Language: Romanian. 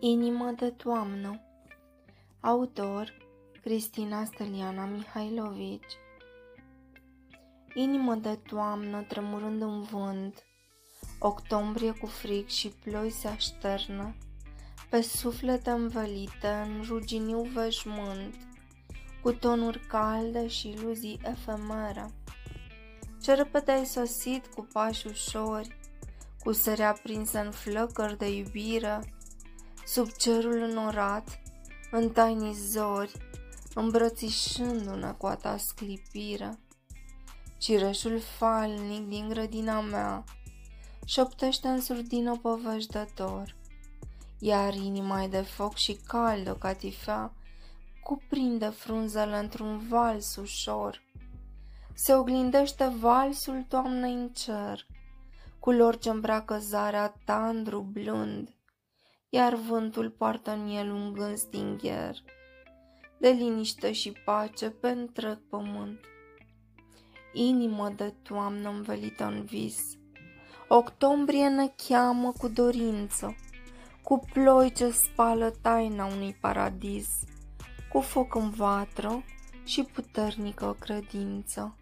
Inimă de toamnă. Autor Cristina Steliana Mihailovici. Inimă de toamnă tremurând în vânt, Octombrie cu frig și ploi se așternă, Pe suflete învelite în ruginiu veșmânt, Cu tonuri calde și iluzii efemere. Ce repede ai sosit cu pași ușori, Cu sări aprinse în flăcări de iubire, sub cerul înorat, în tainii zori, îmbrățișându-ne cu a ta sclipire. Cireșul falnic din grădina mea șoptește în surdină povești de dor, iar inima de foc și caldă ca tifea cuprinde frunzele într-un vals ușor. Se oglindește valsul toamnei în cer, culori ce îmbracă zarea tandru blând, iar vântul poartă în el un gând stingher, de liniște și pace pe întreg pământ. Inimă de toamnă învelită în vis, octombrie ne cheamă cu dorință, cu ploi ce spală taina unui paradis, cu foc în vatră și puternică credință.